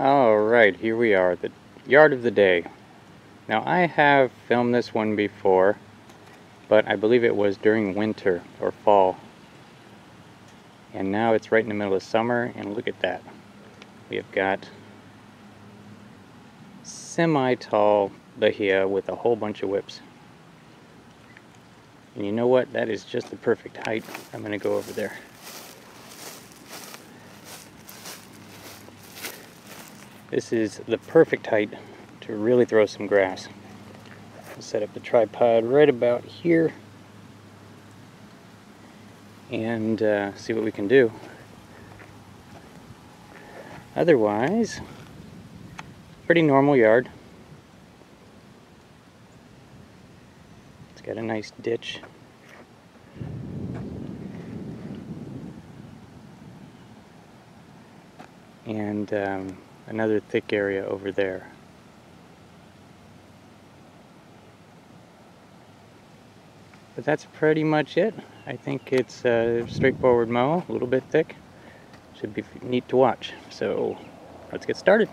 Alright, here we are, the yard of the day. Now I have filmed this one before, but I believe it was during winter or fall. And now it's right in the middle of summer, and look at that. We have got semi-tall bahia with a whole bunch of whips. And you know what? That is just the perfect height. I'm going to go over there. This is the perfect height to really throw some grass. Set up the tripod right about here and uh, see what we can do. Otherwise, pretty normal yard. It's got a nice ditch. And um, another thick area over there. But that's pretty much it. I think it's a straightforward mow, a little bit thick. Should be neat to watch. So let's get started.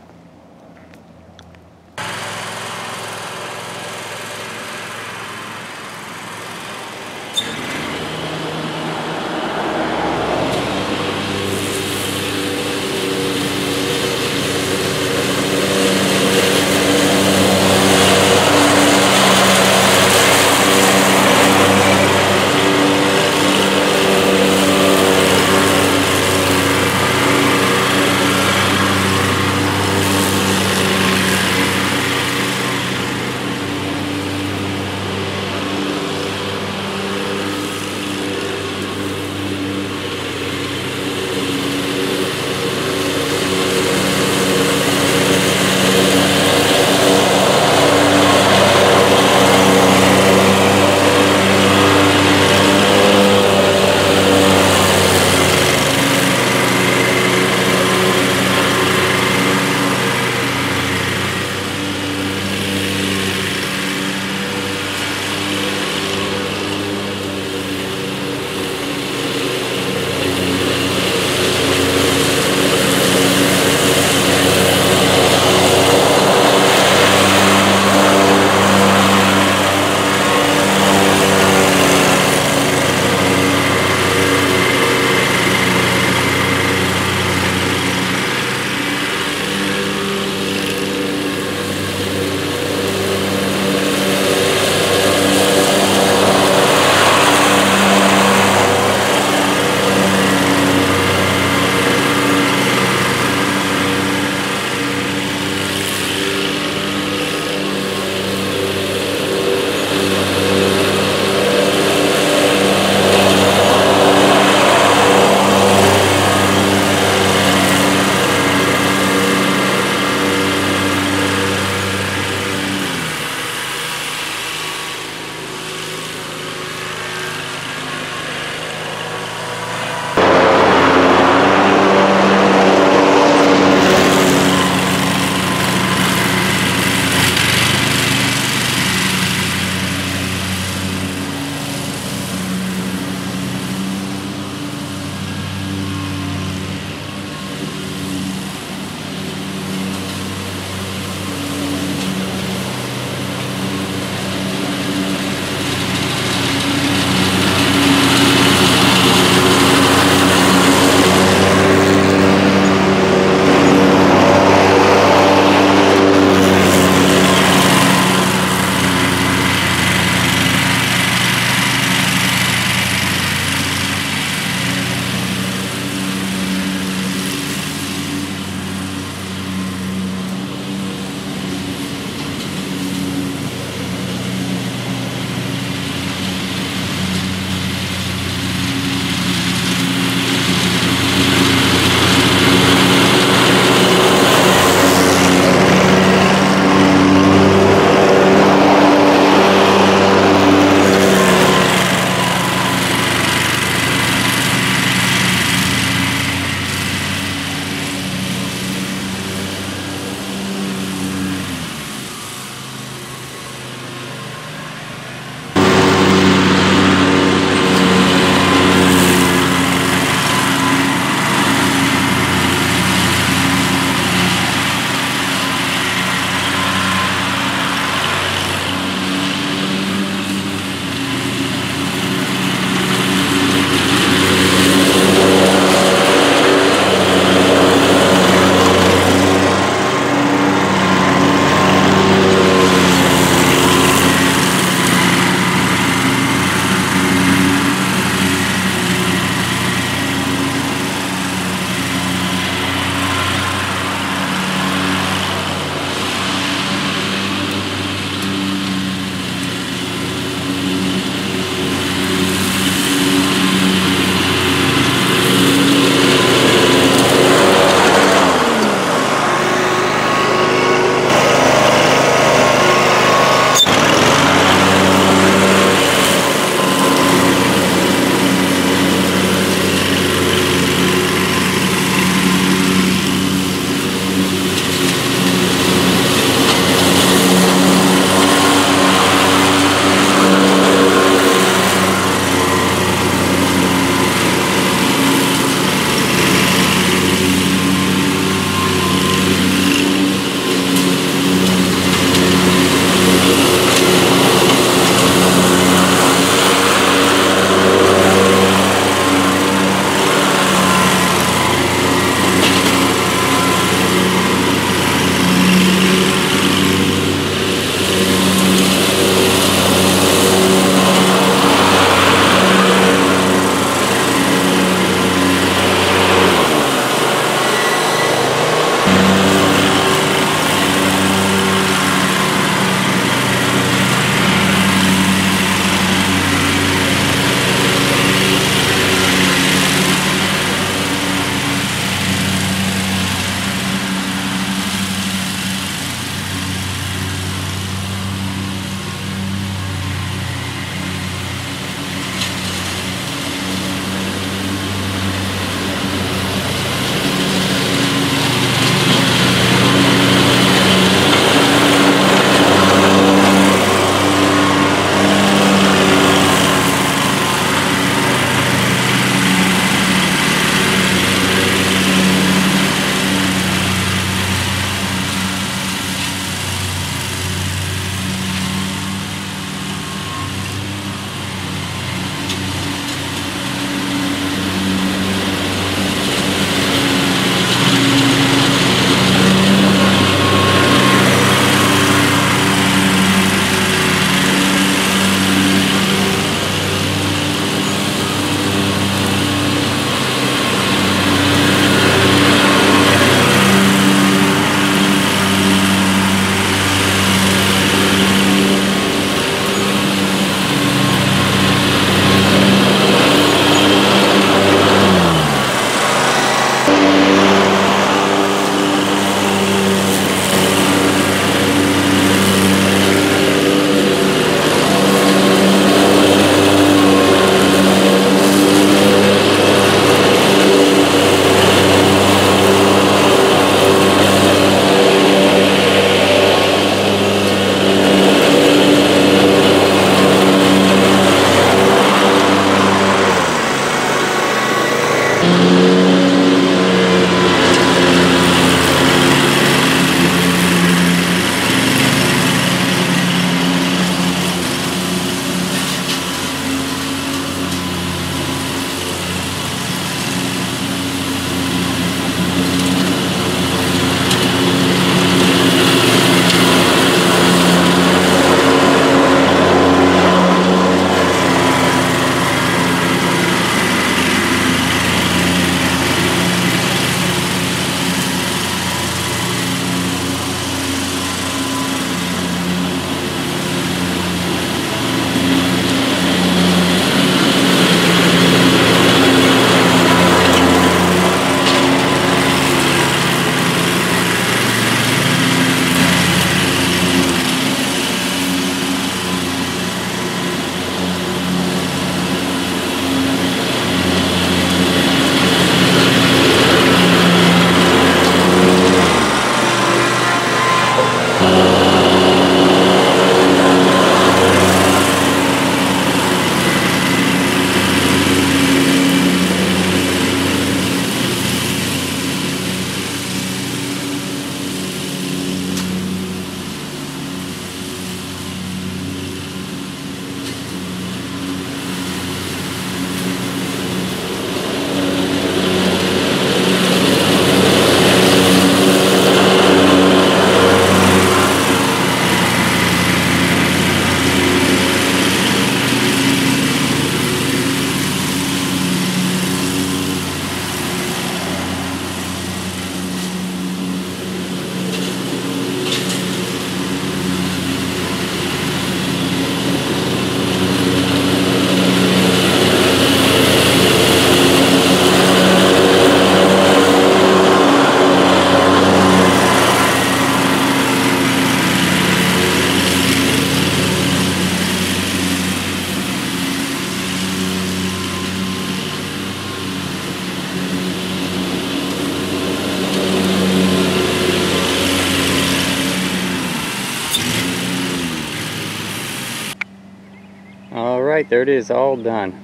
Alright, there it is, all done.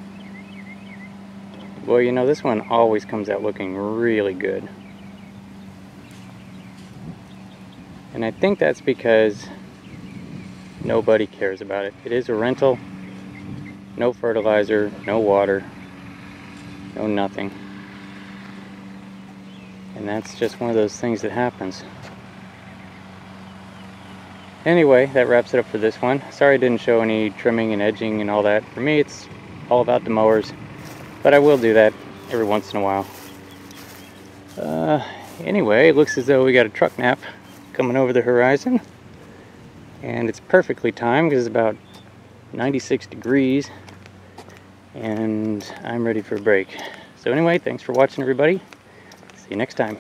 Boy, you know, this one always comes out looking really good. And I think that's because nobody cares about it. It is a rental, no fertilizer, no water, no nothing. And that's just one of those things that happens. Anyway, that wraps it up for this one. Sorry I didn't show any trimming and edging and all that. For me, it's all about the mowers. But I will do that every once in a while. Uh, anyway, it looks as though we got a truck nap coming over the horizon. And it's perfectly timed because it's about 96 degrees. And I'm ready for a break. So anyway, thanks for watching everybody. See you next time.